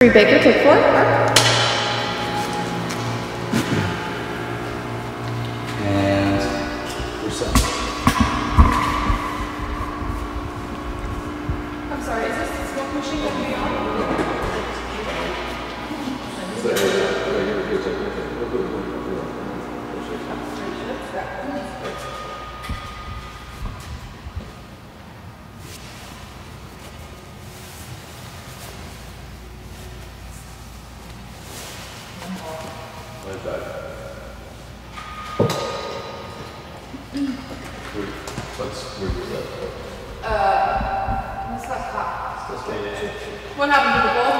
Three Baker, take four. And we're set. I'm sorry, is this the smoke machine going to be on? Like that. Where- What's, where was that? What's that clock? What happened to the bolt?